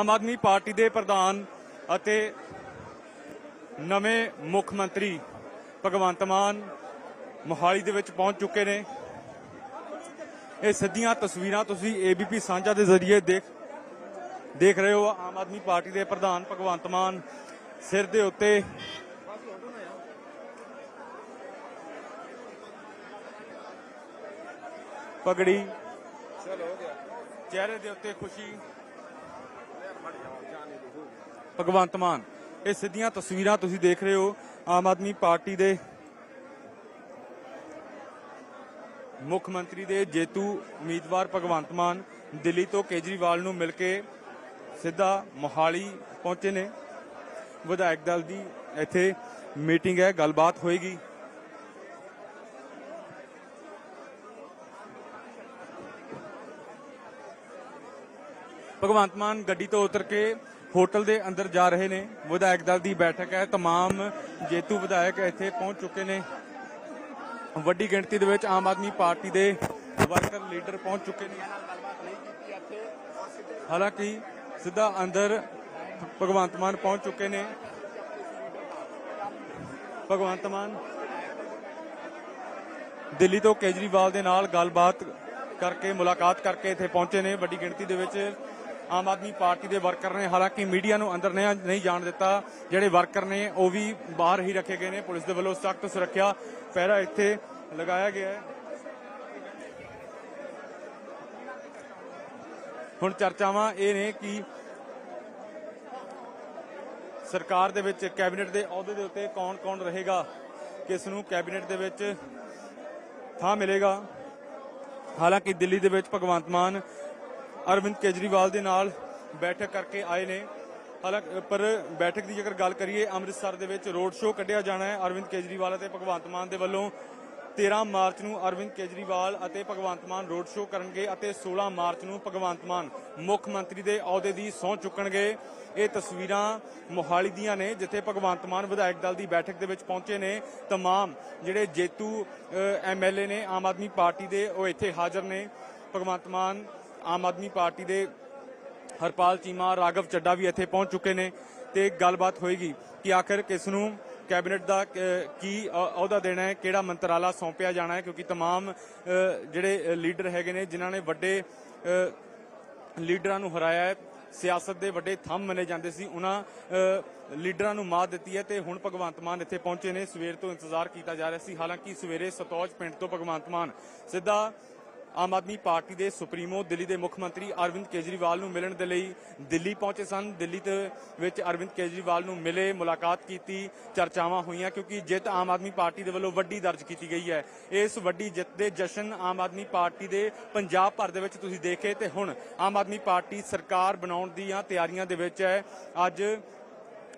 ਆਮ Aadmi party ਦੇ ਪ੍ਰਧਾਨ ਅਤੇ ਨਵੇਂ ਮੁੱਖ ਮੰਤਰੀ ਭਗਵੰਤ ਮਾਨ ਮੋਹਾਲੀ ਦੇ ਵਿੱਚ ਪਹੁੰਚ ਚੁੱਕੇ ਨੇ। ਇਹ ਸਿੱਧੀਆਂ ਤਸਵੀਰਾਂ ਤੁਸੀਂ ਏਬੀਪੀ ਸਾਂਝਾ ਦੇ ਜ਼ਰੀਏ ਦੇਖ ਦੇਖ ਰਹੇ ਹੋ। ਆਮ ਆਦਮੀ ਪਾਰਟੀ ਦੇ ਪ੍ਰਧਾਨ ਭਗਵੰਤ ਮਾਨ ਸਿਰ ਦੇ ਉੱਤੇ ਪਗੜੀ ਚਿਹਰੇ ਦੇ ਉੱਤੇ ਖੁਸ਼ੀ। ਭਗਵੰਤ ਮਾਨ, ਇਹ ਸਿੱਧੀਆਂ ਤਸਵੀਰਾਂ ਤੁਸੀਂ ਦੇਖ ਰਹੇ ਹੋ ਆਮ ਆਦਮੀ ਪਾਰਟੀ ਦੇ ਮੁੱਖ ਮੰਤਰੀ ਦੇ ਜੇਤੂ ਉਮੀਦਵਾਰ ਭਗਵੰਤ ਮਾਨ ਦਿੱਲੀ ਤੋਂ ਕੇਜਰੀਵਾਲ ਨੂੰ ਮਿਲ ਕੇ ਸਿੱਧਾ ਮੋਹਾਲੀ ਪਹੁੰਚੇ ਨੇ। ਵਿਧਾਇਕ ਦਲ ਦੀ ਇੱਥੇ ਮੀਟਿੰਗ ਹੈ, ਗੱਲਬਾਤ ਹੋਏਗੀ। ਭਗਵੰਤ ਮਾਨ ਗੱਡੀ ਤੋਂ ਉਤਰ ਕੇ ਹੋਟਲ ਦੇ ਅੰਦਰ ਜਾ ਰਹੇ ਨੇ ਵਿਧਾਇਕ ਦਲ ਦੀ ਬੈਠਕ ਹੈ तमाम ਜੇਤੂ ਵਿਧਾਇਕ ਇੱਥੇ ਪਹੁੰਚ ਚੁੱਕੇ ਨੇ ਵੱਡੀ ਗਿਣਤੀ ਦੇ ਵਿੱਚ ਆਮ ਆਦਮੀ ਪਾਰਟੀ ਦੇ ਵਰਕਰ ਲੀਡਰ ਪਹੁੰਚ ਚੁੱਕੇ ਨੇ ਹਾਲਾਂਕਿ ਸਿੱਧਾ ਅੰਦਰ ਭਗਵੰਤ ਮਾਨ ਪਹੁੰਚ ਚੁੱਕੇ ਨੇ ਭਗਵੰਤ ਮਾਨ ਦਿੱਲੀ ਤੋਂ ਕੇਜਰੀਵਾਲ ਦੇ ਨਾਲ ਗੱਲਬਾਤ ਕਰਕੇ ਮੁਲਾਕਾਤ ਕਰਕੇ ਇੱਥੇ ਪਹੁੰਚੇ ਨੇ ਵੱਡੀ ਗਿਣਤੀ ਦੇ ਵਿੱਚ ਆਮ ਆਦਮੀ ਪਾਰਟੀ ਦੇ ਵਰਕਰ ਨੇ, ਹਾਲਾਂਕਿ ਮੀਡੀਆ ਨੂੰ ਅੰਦਰ ਨਹੀਂ ਜਾਣ ਦਿੱਤਾ। ਜਿਹੜੇ ਵਰਕਰ ਨੇ, ਉਹ ਵੀ ਬਾਹਰ ਹੀ ਰੱਖੇ ਗਏ ਨੇ। ਪੁਲਿਸ ਦੇ ਵੱਲੋਂ ਸਖਤ ਸੁਰੱਖਿਆ ਪਹਿਰਾ ਇੱਥੇ ਲਗਾਇਆ ਗਿਆ ਹੈ। ਹੁਣ ਚਰਚਾਵਾਂ ਇਹ ਨੇ ਕਿ ਸਰਕਾਰ ਦੇ ਵਿੱਚ ਕੈਬਨਿਟ ਦੇ ਅਹੁਦੇ ਦੇ ਉੱਤੇ ਕੌਣ-ਕੌਣ ਰਹੇਗਾ? ਕਿਸ ਨੂੰ ਕੈਬਨਿਟ ਦੇ ਵਿੱਚ ਥਾਂ ਮਿਲੇਗਾ? ਹਾਲਾਂਕਿ ਦਿੱਲੀ ਦੇ ਵਿੱਚ ਭਗਵੰਤ ਮਾਨ ਅਰਵਿੰਦ ਕੇਜਰੀਵਾਲ ਦੇ ਨਾਲ ਬੈਠਕ ਕਰਕੇ ਆਏ ਨੇ ਹਾਲਾਂਕਿ ਪਰ ਬੈਠਕ ਦੀ ਜੇਕਰ ਗੱਲ ਕਰੀਏ ਅੰਮ੍ਰਿਤਸਰ ਦੇ ਵਿੱਚ ਰੋਡ ਸ਼ੋਅ ਕੱਢਿਆ ਜਾਣਾ ਹੈ ਅਰਵਿੰਦ ਕੇਜਰੀਵਾਲ ਅਤੇ ਭਗਵੰਤ ਮਾਨ ਦੇ ਵੱਲੋਂ 13 ਮਾਰਚ ਨੂੰ ਅਰਵਿੰਦ ਕੇਜਰੀਵਾਲ ਅਤੇ ਭਗਵੰਤ ਮਾਨ ਰੋਡ ਸ਼ੋਅ ਕਰਨਗੇ ਅਤੇ 16 ਮਾਰਚ ਨੂੰ ਭਗਵੰਤ ਮਾਨ ਮੁੱਖ ਮੰਤਰੀ ਦੇ ਅਹੁਦੇ ਦੀ ਸਹੁੰ ਚੁੱਕਣਗੇ ਇਹ ਤਸਵੀਰਾਂ ਮੋਹਾਲੀ ਦੀਆਂ ਨੇ ਜਿੱਥੇ ਭਗਵੰਤ ਮਾਨ ਵਿਧਾਇਕ ਦਲ ਦੀ ਬੈਠਕ ਦੇ ਵਿੱਚ ਪਹੁੰਚੇ ਨੇ तमाम ਜਿਹੜੇ ਜੇਤੂ ਐਮਐਲਏ ਨੇ ਆਮ ਆਦਮੀ ਪਾਰਟੀ ਦੇ ਉਹ ਇੱਥੇ ਹਾਜ਼ਰ ਨੇ ਭਗਵੰਤ ਮਾਨ ਆਮ ਆਦਮੀ ਪਾਰਟੀ ਦੇ ਹਰਪਾਲ ਚੀਮਾ ਰਾਘਵ ਚੱਡਾ ਵੀ ਇੱਥੇ ਪਹੁੰਚ ਚੁੱਕੇ ਨੇ ਤੇ ਗੱਲਬਾਤ ਹੋਏਗੀ ਕਿ ਆਖਰ ਕਿਸ ਨੂੰ ਕੈਬਨਿਟ ਦਾ ਅਹ, ਕੀ ਅਹ, ਅਹੁਦਾ ਦੇਣਾ ਹੈ ਕਿਹੜਾ ਮੰਤਰਾਲਾ ਸੌਂਪਿਆ ਜਾਣਾ ਹੈ ਕਿਉਂਕਿ तमाम ਅਹ, ਜਿਹੜੇ ਲੀਡਰ ਹੈਗੇ ਨੇ ਜਿਨ੍ਹਾਂ ਨੇ ਵੱਡੇ ਅਹ, ਲੀਡਰਾਂ ਨੂੰ ਹਰਾਇਆ ਹੈ ਸਿਆਸਤ ਦੇ ਵੱਡੇ ਥੰਮ ਮੰਨੇ ਜਾਂਦੇ ਸੀ ਉਹਨਾਂ ਅਹ, ਲੀਡਰਾਂ ਨੂੰ ਮਾਤ ਦਿੱਤੀ ਹੈ ਤੇ ਹੁਣ ਭਗਵੰਤ ਮਾਨ ਇੱਥੇ ਪਹੁੰਚੇ ਨੇ ਸਵੇਰ ਤੋਂ ਇੰਤਜ਼ਾਰ ਕੀਤਾ ਜਾ ਰਿਹਾ ਸੀ ਹਾਲਾਂਕਿ ਸਵੇਰੇ ਸਤੌਜ ਪਿੰਡ ਤੋਂ ਭਗਵੰਤ ਮਾਨ ਸਿੱਧਾ ਆਮ ਆਦਮੀ ਪਾਰਟੀ ਦੇ ਸੁਪਰੀਮੋ ਦਿੱਲੀ ਦੇ ਮੁੱਖ ਮੰਤਰੀ ਅਰਵਿੰਦ ਕੇਜਰੀਵਾਲ ਨੂੰ ਮਿਲਣ ਦੇ ਲਈ ਦਿੱਲੀ ਪਹੁੰਚੇ ਸਨ। ਦਿੱਲੀ ਦੇ ਵਿੱਚ ਅਰਵਿੰਦ ਕੇਜਰੀਵਾਲ ਨੂੰ ਮਿਲੇ, ਮੁਲਾਕਾਤ ਕੀਤੀ, ਚਰਚਾਵਾਂ ਹੋਈਆਂ ਕਿਉਂਕਿ ਜਿੱਤ ਆਮ ਆਦਮੀ ਪਾਰਟੀ ਦੇ ਵੱਲੋਂ ਵੱਡੀ ਦਰਜ ਕੀਤੀ ਗਈ ਹੈ। ਇਸ ਵੱਡੀ ਜਿੱਤ ਦੇ ਜਸ਼ਨ ਆਮ ਆਦਮੀ ਪਾਰਟੀ ਦੇ ਪੰਜਾਬ ਭਰ ਦੇ ਵਿੱਚ ਤੁਸੀਂ ਦੇਖੇ ਤੇ ਹੁਣ ਆਮ ਆਦਮੀ ਪਾਰਟੀ ਸਰਕਾਰ ਬਣਾਉਣ ਦੀਆਂ ਤਿਆਰੀਆਂ ਦੇ ਵਿੱਚ ਹੈ। ਅੱਜ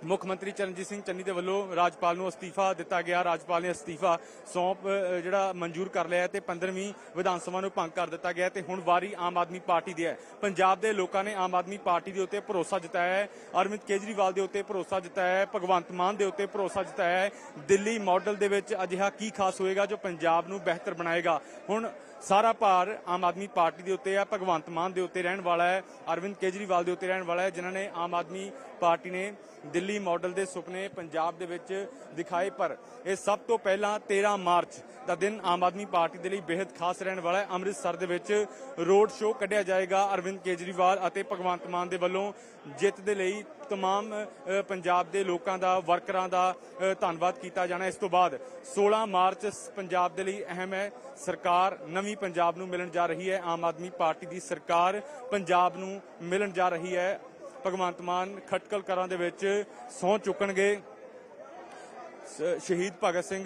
ਮੁੱਖ ਮੰਤਰੀ ਚਰਨਜੀਤ ਸਿੰਘ ਚੰਨੀ ਦੇ ਵੱਲੋਂ ਰਾਜਪਾਲ ਨੂੰ ਅਸਤੀਫਾ ਦਿੱਤਾ ਗਿਆ। ਰਾਜਪਾਲ ਨੇ ਅਸਤੀਫਾ ਸੌਂਪ ਜਿਹੜਾ ਮਨਜ਼ੂਰ ਕਰ ਲਿਆ ਹੈ ਤੇ 15ਵੀਂ ਵਿਧਾਨ ਸਭਾ ਨੂੰ ਭੰਗ ਕਰ ਦਿੱਤਾ ਗਿਆ ਹੈ ਤੇ ਹੁਣ ਵਾਰੀ ਆਮ ਆਦਮੀ ਪਾਰਟੀ ਦੀ ਹੈ। ਪੰਜਾਬ ਦੇ ਲੋਕਾਂ ਨੇ ਆਮ ਆਦਮੀ ਪਾਰਟੀ ਦੇ ਉੱਤੇ ਭਰੋਸਾ ਜਤਾਇਆ ਹੈ, ਅਰਵਿੰਦ ਕੇਜਰੀਵਾਲ ਦੇ ਉੱਤੇ ਭਰੋਸਾ ਜਤਾਇਆ ਹੈ, ਭਗਵੰਤ ਮਾਨ ਦੇ ਉੱਤੇ ਭਰੋਸਾ ਜਤਾਇਆ ਹੈ। ਦਿੱਲੀ ਮਾਡਲ ਦੇ ਵਿੱਚ ਅਜਿਹਾ ਕੀ ਖਾਸ ਹੋਏਗਾ ਜੋ ਪੰਜਾਬ ਨੂੰ ਬਿਹਤਰ ਬਣਾਏਗਾ? ਹੁਣ ਸਾਰਾ ਭਾਰ ਆਮ ਆਦਮੀ ਪਾਰਟੀ ਦੇ ਉੱਤੇ ਹੈ, ਭਗਵੰਤ ਮਾਨ ਦੇ ਉੱਤੇ ਰਹਿਣ ਵਾਲਾ ਹੈ, ਅਰਵਿੰਦ ਕੇਜਰੀਵਾਲ ਦੇ ਉੱਤੇ ਰਹਿਣ ਵਾਲਾ ਹੈ, ਜਿਨ੍ਹਾਂ ਨੇ ਆਮ ਆਦਮੀ ਪਾਰਟੀ ਨੇ ਦਿੱਲੀ ਦਿੱਲੀ ਮਾਡਲ ਦੇ ਸੁਪਨੇ ਪੰਜਾਬ ਦੇ ਵਿੱਚ ਦਿਖਾਏ, ਪਰ ਇਹ ਸਭ ਤੋਂ ਪਹਿਲਾਂ 13 ਮਾਰਚ ਦਾ ਦਿਨ ਆਮ ਆਦਮੀ ਪਾਰਟੀ ਦੇ ਲਈ ਬੇहद ਖਾਸ ਰਹਿਣ ਵਾਲਾ ਹੈ। ਅੰਮ੍ਰਿਤਸਰ ਦੇ ਵਿੱਚ ਰੋਡ ਸ਼ੋਅ ਕੱਢਿਆ ਜਾਏਗਾ ਅਰਵਿੰਦ ਕੇਜਰੀਵਾਲ ਅਤੇ ਭਗਵੰਤ ਮਾਨ ਦੇ ਵੱਲੋਂ ਜਿੱਤ ਦੇ ਲਈ तमाम ਪੰਜਾਬ ਦੇ ਲੋਕਾਂ ਦਾ, ਵਰਕਰਾਂ ਦਾ ਧੰਨਵਾਦ ਕੀਤਾ ਜਾਣਾ। ਇਸ ਤੋਂ ਬਾਅਦ 16 ਮਾਰਚ ਪੰਜਾਬ ਦੇ ਲਈ ਅਹਿਮ ਹੈ। ਸਰਕਾਰ ਨਵੀਂ ਪੰਜਾਬ ਨੂੰ ਮਿਲਣ ਜਾ ਰਹੀ ਹੈ। ਆਮ ਆਦਮੀ ਪਾਰਟੀ ਦੀ ਸਰਕਾਰ ਪੰਜਾਬ ਨੂੰ ਮਿਲਣ ਜਾ ਰਹੀ ਹੈ। ਭਗਵੰਤ ਮਾਨ ਖਟਕਲ ਕਰਾਂ ਦੇ ਵਿੱਚ ਸਹੁੰ ਚੁੱਕਣਗੇ ਸ- ਸ਼ਹੀਦ ਭਗਤ ਸਿੰਘ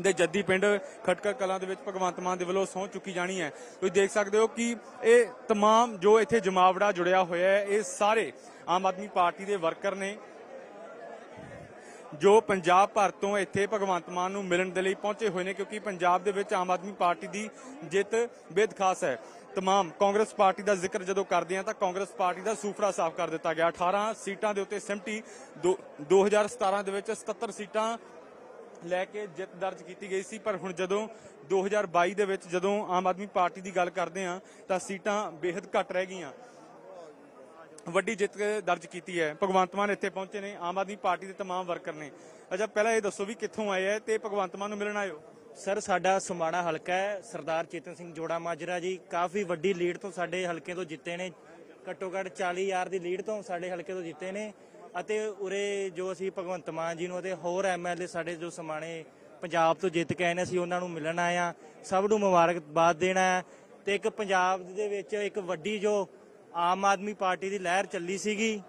ਦੇ ਜੱਦੀ ਪਿੰਡ ਖਟਕਰ ਕਲਾਂ ਦੇ ਵਿੱਚ ਭਗਵੰਤ ਮਾਨ ਦੇ ਵੱਲੋਂ ਸਹੁੰ ਚੁੱਕੀ ਜਾਣੀ ਹੈ ਤੁਸੀਂ ਦੇਖ ਸਕਦੇ ਹੋ ਕਿ ਇਹ तमाम ਜੋ ਇੱਥੇ ਜਮਾਵੜਾ ਜੁੜਿਆ ਹੋਇਆ ਹੈ ਇਹ ਸਾਰੇ ਆਮ ਆਦਮੀ ਪਾਰਟੀ ਦੇ ਵਰਕਰ ਨੇ ਜੋ ਪੰਜਾਬ ਭਰ ਤੋਂ ਇੱਥੇ ਭਗਵੰਤ ਮਾਨ ਨੂੰ ਮਿਲਣ ਦੇ ਲਈ ਪਹੁੰਚੇ ਹੋਏ ਨੇ ਕਿਉਂਕਿ ਪੰਜਾਬ ਦੇ ਵਿੱਚ ਆਮ ਆਦਮੀ ਪਾਰਟੀ ਦੀ ਜਿੱਤ ਬੇਦ ਖਾਸ ਹੈ ਤਮਾਮ ਕਾਂਗਰਸ ਪਾਰਟੀ ਦਾ ਜ਼ਿਕਰ ਜਦੋਂ ਕਰਦੇ ਆ ਤਾਂ ਕਾਂਗਰਸ ਪਾਰਟੀ ਦਾ ਸੂਫਰਾ ਸਾਫ਼ ਕਰ ਦਿੱਤਾ ਗਿਆ 18 ਸੀਟਾਂ ਦੇ ਉੱਤੇ ਸਿਮਟੀ ਦੋ- 2017 ਦੇ ਵਿੱਚ 77 ਸੀਟਾਂ ਲੈ ਕੇ ਜਿੱਤ ਦਰਜ ਕੀਤੀ ਗਈ ਸੀ ਪਰ ਹੁਣ ਜਦੋਂ 2022 ਦੇ ਵਿੱਚ ਜਦੋਂ ਆਮ ਆਦਮੀ ਪਾਰਟੀ ਦੀ ਗੱਲ ਕਰਦੇ ਆ ਤਾਂ ਸੀਟਾਂ ਬੇहद ਘੱਟ ਰਹਿ ਗਈਆਂ ਵੱਡੀ ਜਿੱਤ ਦਰਜ ਕੀਤੀ ਹੈ ਭਗਵੰਤ ਮਾਨ ਇੱਥੇ ਪਹੁੰਚੇ ਨੇ ਆਮ ਆਦਮੀ ਪਾਰਟੀ ਦੇ ਤਮਾਮ ਵਰਕਰ ਨੇ ਅੱਛਾ ਪਹਿਲਾਂ ਇਹ ਦੱਸੋ ਵੀ ਕਿੱਥੋਂ ਆਏ ਹੈ ਤੇ ਭਗਵੰਤ ਮਾਨ ਨੂੰ ਮਿਲਣ ਆਇਓ ਸਰ, ਸਾਡਾ ਸਮਾਣਾ ਹਲਕਾ ਹੈ, ਸਰਦਾਰ ਚੇਤਨ ਸਿੰਘ ਜੋੜਾ ਮਾਜਰਾ ਜੀ। ਕਾਫੀ ਵੱਡੀ ਲੀਡ ਤੋਂ ਸਾਡੇ ਹਲਕੇ ਤੋਂ ਜਿੱਤੇ ਨੇ। ਘੱਟੋ ਘੱਟ 40 ਯਾਰ ਦੀ ਲੀਡ ਤੋਂ ਸਾਡੇ ਹਲਕੇ ਤੋਂ ਜਿੱਤੇ ਨੇ। ਅਤੇ ਉਰੇ ਜੋ ਅਸੀਂ ਭਗਵੰਤ ਮਾਨ ਜੀ ਨੂੰ ਅਤੇ ਹੋਰ ਐਮਐਲਏ ਸਾਡੇ ਜੋ ਸਮਾਣੇ ਪੰਜਾਬ ਤੋਂ ਜਿੱਤ ਕੇ ਆਏ ਨੇ, ਅਸੀਂ ਉਹਨਾਂ ਨੂੰ ਮਿਲਣ ਆਏ ਹਾਂ। ਸਭ ਨੂੰ ਮੁਬਾਰਕਬਾਦ ਦੇਣਾ ਹੈ। ਤੇ ਇੱਕ ਪੰਜਾਬ ਦੇ ਵਿੱਚ ਇੱਕ ਵੱਡੀ ਜੋ ਆਮ ਆਦਮੀ ਪਾਰਟੀ ਦੀ ਲਹਿਰ ਚੱਲੀ ਸੀਗੀ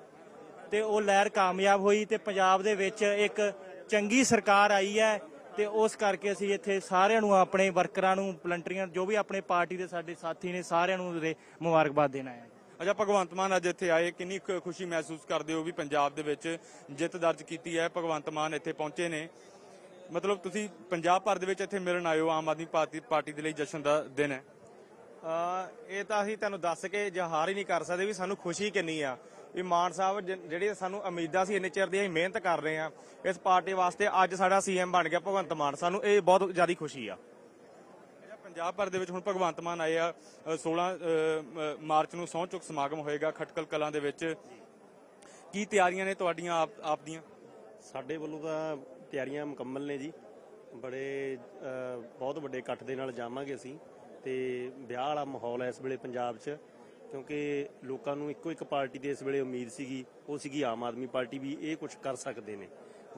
ਤੇ ਉਹ ਲਹਿਰ ਕਾਮਯਾਬ ਹੋਈ ਤੇ ਪੰਜਾਬ ਦੇ ਵਿੱਚ ਇੱਕ ਚੰਗੀ ਸਰਕਾਰ ਆਈ ਹੈ। ਤੇ ਉਸ ਕਰਕੇ ਅਸੀਂ ਇੱਥੇ ਸਾਰਿਆਂ ਨੂੰ ਆਪਣੇ ਵਰਕਰਾਂ ਨੂੰ ਵਲੰਟੀਅਰਾਂ ਜੋ ਵੀ ਆਪਣੇ ਪਾਰਟੀ ਦੇ ਸਾਡੇ ਸਾਥੀ ਨੇ ਸਾਰਿਆਂ ਨੂੰ ਉਹਦੇ ਮੁਬਾਰਕਬਾਦ ਦੇਣਾ ਹੈ। ਅੱਛਾ ਭਗਵੰਤ ਮਾਨ ਅੱਜ ਇੱਥੇ ਆਏ ਕਿੰਨੀ ਕੁ ਖੁਸ਼ੀ ਮਹਿਸੂਸ ਕਰਦੇ ਹੋ ਵੀ ਪੰਜਾਬ ਦੇ ਵਿੱਚ ਜਿੱਤ ਦਰਜ ਕੀਤੀ ਹੈ ਭਗਵੰਤ ਮਾਨ ਇੱਥੇ ਪਹੁੰਚੇ ਨੇ। ਮਤਲਬ ਤੁਸੀਂ ਪੰਜਾਬ ਭਰ ਦੇ ਵਿੱਚ ਇੱਥੇ ਮਿਲਣ ਆਏ ਹੋ ਆਮ ਆਦਮੀ ਪਾਰਟੀ ਪਾਰਟੀ ਦੇ ਲਈ ਜਸ਼ਨ ਦਾ ਦਿਨ ਹੈ। ਅ, ਇਹ ਤਾਂ ਅਸੀਂ ਤੁਹਾਨੂੰ ਦੱਸ ਕੇ ਜਹਾਰ ਹੀ ਨਹੀਂ ਕਰ ਸਕਦੇ ਵੀ ਸਾਨੂੰ ਖੁਸ਼ੀ ਕਿੰਨੀ ਆ। ਵੀ ਮਾਨ ਸਾਹਿਬ ਜਿਹੜੀ ਸਾਨੂੰ ਉਮੀਦਾਂ ਸੀ ਇੰਨੇ ਚਿਰ ਦੀ ਅਸੀਂ ਮਿਹਨਤ ਕਰ ਰਹੇ ਆ ਇਸ ਪਾਰਟੀ ਵਾਸਤੇ ਅੱਜ ਸਾਡਾ ਸੀਐਮ ਬਣ ਗਿਆ ਭਗਵੰਤ ਮਾਨ। ਸਾਨੂੰ ਇਹ ਬਹੁਤ ਜ਼ਿਆਦਾ ਖੁਸ਼ੀ ਆ। ਪੰਜਾਬ ਭਰ ਦੇ ਵਿੱਚ ਹੁਣ ਭਗਵੰਤ ਮਾਨ ਆਏ ਆ ਅ, 16 ਅ, ਮ- ਮਾਰਚ ਨੂੰ ਸਹੁੰ ਚੁੱਕ ਸਮਾਗਮ ਹੋਏਗਾ ਖਟਕਲ ਕਲਾਂ ਦੇ ਵਿੱਚ। ਕੀ ਤਿਆਰੀਆਂ ਨੇ ਤੁਹਾਡੀਆਂ ਆਪ ਆਪ ਦੀਆਂ? ਸਾਡੇ ਵੱਲੋਂ ਤਾਂ ਤਿਆਰੀਆਂ ਮੁਕੰਮਲ ਨੇ ਜੀ। ਬੜੇ ਬਹੁਤ ਵੱਡੇ ਇਕੱਠ ਦੇ ਨਾਲ ਜਾਵਾਂਗੇ ਅਸੀਂ ਤੇ ਵਿਆਹ ਵਾਲਾ ਮਾਹੌਲ ਹੈ ਇਸ ਵੇਲੇ ਪੰਜਾਬ 'ਚ। ਕਿਉਂਕਿ ਲੋਕਾਂ ਨੂੰ ਇੱਕੋ ਇੱਕ ਪਾਰਟੀ ਦੇ ਇਸ ਵੇਲੇ ਉਮੀਦ ਸੀਗੀ, ਉਹ ਸੀਗੀ ਆਮ ਆਦਮੀ ਪਾਰਟੀ ਵੀ ਇਹ ਕੁਝ ਕਰ ਸਕਦੇ ਨੇ।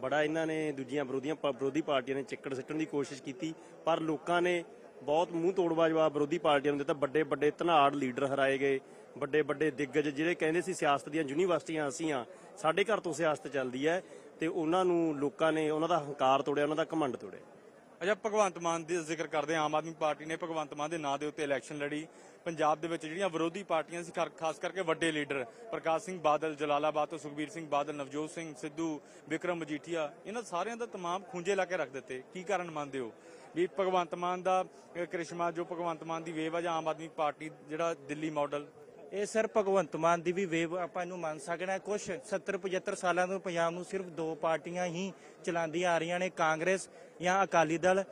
ਬੜਾ ਇਹਨਾਂ ਨੇ ਦੂਜੀਆਂ ਵਿਰੋਧੀਆਂ ਵਿਰੋਧੀ ਪਾਰਟੀਆਂ ਨੇ ਚਿੱਕੜ ਸਿੱਟਣ ਦੀ ਕੋਸ਼ਿਸ਼ ਕੀਤੀ, ਪਰ ਲੋਕਾਂ ਨੇ ਬਹੁਤ ਮੂੰਹ ਤੋੜਵਾ ਜਵਾਬ ਵਿਰੋਧੀ ਪਾਰਟੀਆਂ ਨੂੰ ਦਿੱਤਾ। ਵੱਡੇ ਵੱਡੇ ਧਨਾੜ ਲੀਡਰ ਹਰਾਏ ਗਏ ਵੱਡੇ ਵੱਡੇ ਦਿੱਗਜ ਜਿਹੜੇ ਕਹਿੰਦੇ ਸੀ ਸਿਆਸਤ ਦੀਆਂ ਯੂਨੀਵਰਸਿਟੀਆਂ ਅਸੀਂ ਆ ਸਾਡੇ ਘਰ ਤੋਂ ਸਿਆਸਤ ਚੱਲਦੀ ਹੈ ਤੇ ਉਹਨਾਂ ਨੂੰ ਲੋਕਾਂ ਨੇ ਉਹਨਾਂ ਦਾ ਹੰਕਾਰ ਤੋੜਿਆ, ਉਹਨਾਂ ਦਾ ਘਮੰਡ ਤੋੜਿਆ। ਅੱਛਾ, ਭਗਵੰਤ ਮਾਨ ਦੀ ਜ਼ਿਕਰ ਕਰਦੇ ਆਮ ਆਦਮੀ ਪਾਰਟੀ ਨੇ ਭਗਵੰਤ ਮਾਨ ਦੇ ਨਾਂ ਦੇ ਉੱਤੇ ਇਲੈਕਸ਼ਨ ਲੜੀ। ਪੰਜਾਬ ਦੇ ਵਿੱਚ ਜਿਹੜੀਆਂ ਵਿਰੋਧੀ ਪਾਰਟੀਆਂ ਸੀ ਖਾਸ ਕਰਕੇ ਵੱਡੇ ਲੀਡਰ ਪ੍ਰਕਾਸ਼ ਸਿੰਘ ਬਾਦਲ ਜਲਾਲਾਬਾਦ ਤੋਂ ਸੁਖਬੀਰ ਸਿੰਘ ਬਾਦਲ ਨਵਜੋਤ ਸਿੰਘ ਸਿੱਧੂ ਵਿਕਰਮ ਮਜੀਠੀਆ ਇਹਨਾਂ ਸਾਰਿਆਂ ਦਾ ਤਮਾਮ ਖੁੰਝੇ ਲਾ ਕੇ ਰੱਖ ਦਿੱਤੇ। ਕੀ ਕਾਰਨ ਮੰਨਦੇ ਹੋ? ਵੀ ਭਗਵੰਤ ਮਾਨ ਦਾ ਅਹ, ਜੋ ਭਗਵੰਤ ਮਾਨ ਦੀ ਵੇਵ ਆ ਜਾਂ ਆਮ ਆਦਮੀ ਪਾਰਟੀ ਜਿਹੜਾ ਦਿੱਲੀ ਮਾਡਲ? ਇਹ ਸਰ ਭਗਵੰਤ ਮਾਨ ਦੀ ਵੀ ਵੇਵ ਆਪਾਂ ਇਹਨੂੰ ਮੰਨ ਸਕਣਾ ਹੈ। ਕੁਛ 70 75 ਸਾਲਾਂ ਤੋਂ ਪੰਜਾਬ ਨੂੰ ਸਿਰਫ ਦੋ ਪਾਰਟੀਆਂ ਹੀ ਚਲਾਉਂਦੀਆਂ ਆ ਰਹੀਆਂ ਨੇ ਕਾਂਗਰਸ ਜਾਂ ਅਕਾਲੀ ਦਲ।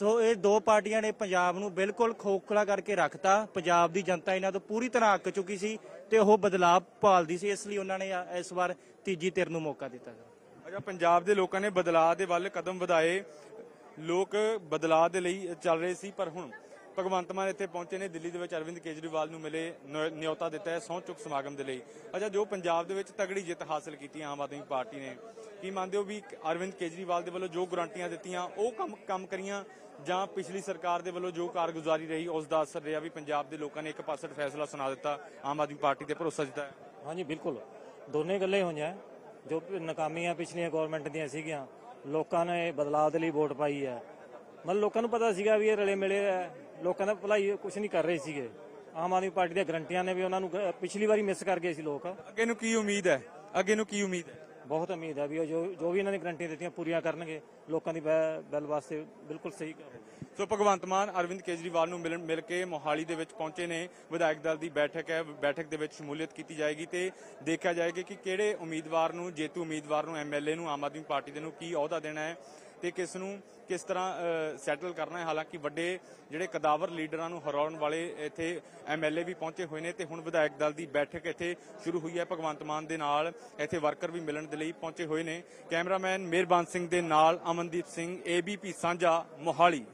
ਤੋਂ ਇਹ ਦੋ ਪਾਰਟੀਆਂ ਨੇ ਪੰਜਾਬ ਨੂੰ ਬਿਲਕੁਲ ਖੋਖਲਾ ਕਰਕੇ ਰੱਖਤਾ। ਪੰਜਾਬ ਦੀ ਜਨਤਾ ਇਹਨਾਂ ਤੋਂ ਪੂਰੀ ਤਰ੍ਹਾਂ ਅੱਕ ਚੁੱਕੀ ਸੀ ਤੇ ਉਹ ਬਦਲਾਅ ਭਾਲਦੀ ਸੀ, ਇਸ ਲਈ ਉਹਨਾਂ ਨੇ ਇਸ ਵਾਰ ਤੀਜੀ ਧਿਰ ਨੂੰ ਮੌਕਾ ਦਿੱਤਾ ਸਰ ਅੱਛਾ, ਪੰਜਾਬ ਦੇ ਲੋਕਾਂ ਨੇ ਬਦਲਾਅ ਦੇ ਵੱਲ ਕਦਮ ਵਧਾਏ। ਲੋਕ ਬਦਲਾਅ ਦੇ ਲਈ ਚੱਲ ਰਹੇ ਸੀ, ਪਰ ਹੁਣ ਭਗਵੰਤ ਮਾਨ ਇੱਥੇ ਪਹੁੰਚੇ ਨੇ, ਦਿੱਲੀ ਦੇ ਵਿੱਚ ਅਰਵਿੰਦ ਕੇਜਰੀਵਾਲ ਨੂੰ ਮਿਲੇ, ਨ- ਨਿਯੋਤਾ ਦਿੱਤਾ ਹੈ ਸਹੁੰ ਚੁੱਕ ਸਮਾਗਮ ਦੇ ਲਈ। ਅੱਛਾ, ਜੋ ਪੰਜਾਬ ਦੇ ਵਿੱਚ ਤਗੜੀ ਜਿੱਤ ਹਾਸਲ ਕੀਤੀ ਆਮ ਆਦਮੀ ਪਾਰਟੀ ਨੇ, ਕੀ ਮੰਨਦੇ ਹੋ ਵੀ ਅਰਵਿੰਦ ਕੇਜਰੀਵਾਲ ਦੇ ਵੱਲੋਂ ਜੋ ਗਰੰਟੀਆਂ ਦਿੱਤੀਆਂ, ਉਹ ਕੰਮ ਕੰਮ ਕਰੀਆਂ, ਜਾਂ ਪਿਛਲੀ ਸਰਕਾਰ ਦੇ ਵੱਲੋਂ ਜੋ ਕਾਰਗੁਜ਼ਾਰੀ ਰਹੀ, ਉਸ ਦਾ ਅਸਰ ਰਿਹਾ ਵੀ ਪੰਜਾਬ ਦੇ ਲੋਕਾਂ ਨੇ ਇੱਕ ਪਾਸੜ ਫੈਸਲਾ ਸੁਣਾ ਦਿੱਤਾ, ਆਮ ਆਦਮੀ ਪਾਰਟੀ ਤੇ ਭਰੋਸਾ ਦਿੱਤਾ ਹਾਂਜੀ, ਬਿਲਕੁਲ। ਦੋਨੇ ਗੱਲੇ ਹੋਈਆਂ। ਜੋ ਪ- ਨਾਕਾਮੀਆਂ ਪਿਛਲੀਆਂ ਗਵਰਨਮੈਂਟ ਦੀਆਂ ਸੀਗੀਆਂ, ਲੋਕਾਂ ਨੇ ਬਦਲਾਅ ਦੇ ਲਈ ਵੋਟ ਪਾਈ ਹੈ। ਮਤਲਬ ਲੋਕਾਂ ਨੂੰ ਪਤਾ ਸੀਗਾ ਵੀ ਇਹ ਰਲੇ ਮਿਲੇ ਹੈ। ਲੋਕਾਂ ਦਾ ਭਲਾਈ ਕੁਝ ਨਹੀਂ ਕਰ ਰਹੇ ਸੀਗੇ। ਆਮ ਆਦਮੀ ਪਾਰਟੀ ਦੀਆਂ ਗਰੰਟੀਆਂ ਨੇ ਵੀ ਉਹਨਾਂ ਨੂੰ ਗ- ਪਿਛਲੀ ਵਾਰੀ ਮਿਸ ਕਰ ਗਏ ਸੀ ਲੋਕ। ਅੱਗੇ ਨੂੰ ਕੀ ਉਮੀਦ ਹੈ? ਅੱਗੇ ਨੂੰ ਕੀ ਉਮੀਦ ਹੈ? ਬਹੁਤ ਉਮੀਦ ਹੈ ਵੀ ਉਹ ਜੋ ਜੋ ਵੀ ਇਹਨਾਂ ਨੇ ਗਰੰਟੀਆਂ ਦਿੱਤੀਆਂ ਪੂਰੀਆਂ ਕਰਨਗੇ। ਲੋਕਾਂ ਦੀ ਬੈ- ਬੈਲ ਵਾਸਤੇ ਬਿਲਕੁਲ ਸਹੀ ਕਰ ਸੋ ਭਗਵੰਤ ਮਾਨ ਅਰਵਿੰਦ ਕੇਜਰੀਵਾਲ ਨੂੰ ਮਿਲਣ ਮਿਲ ਕੇ ਮੋਹਾਲੀ ਦੇ ਵਿੱਚ ਪਹੁੰਚੇ ਨੇ। ਵਿਧਾਇਕ ਦਲ ਦੀ ਬੈਠਕ ਹੈ। ਬੈਠਕ ਦੇ ਵਿੱਚ ਸ਼ਮੂਲੀਅਤ ਕੀਤੀ ਜਾਏਗੀ ਤੇ ਦੇਖਿਆ ਜਾਏਗਾ ਕਿ ਕਿਹੜੇ ਉਮੀਦਵਾਰ ਨੂੰ ਜੇਤੂ ਉਮੀਦਵਾਰ ਨੂੰ ਐਮਐਲਏ ਨੂੰ ਆਮ ਆਦਮੀ ਪਾਰਟੀ ਦੇ ਨੂੰ ਕੀ ਅਹੁਦਾ ਦੇਣਾ ਹੈ। ਤੇ ਕਿਸ ਨੂੰ ਕਿਸ ਤਰ੍ਹਾਂ ਸੈਟਲ ਕਰਨਾ ਹੈ। ਹਾਲਾਂਕਿ ਵੱਡੇ ਜਿਹੜੇ ਕਦਾਵਰ ਲੀਡਰਾਂ ਨੂੰ ਹਰਾਉਣ ਵਾਲੇ ਇੱਥੇ ਐਮਐਲਏ ਵੀ ਪਹੁੰਚੇ ਹੋਏ ਨੇ ਤੇ ਹੁਣ ਵਿਧਾਇਕ ਦਲ ਦੀ ਬੈਠਕ ਇੱਥੇ ਸ਼ੁਰੂ ਹੋਈ ਹੈ। ਭਗਵੰਤ ਮਾਨ ਦੇ ਨਾਲ ਇੱਥੇ ਵਰਕਰ ਵੀ ਮਿਲਣ ਦੇ ਲਈ ਪਹੁੰਚੇ ਹੋਏ ਨੇ। ਕੈਮਰਾਮੈਨ ਮਿਹਰਬਾਨ ਸਿੰਘ ਦੇ ਨਾਲ ਅਮਨਦੀਪ ਸਿੰਘ ਏਬੀਪੀ ਸਾਂਝਾ ਮੋਹਾਲੀ।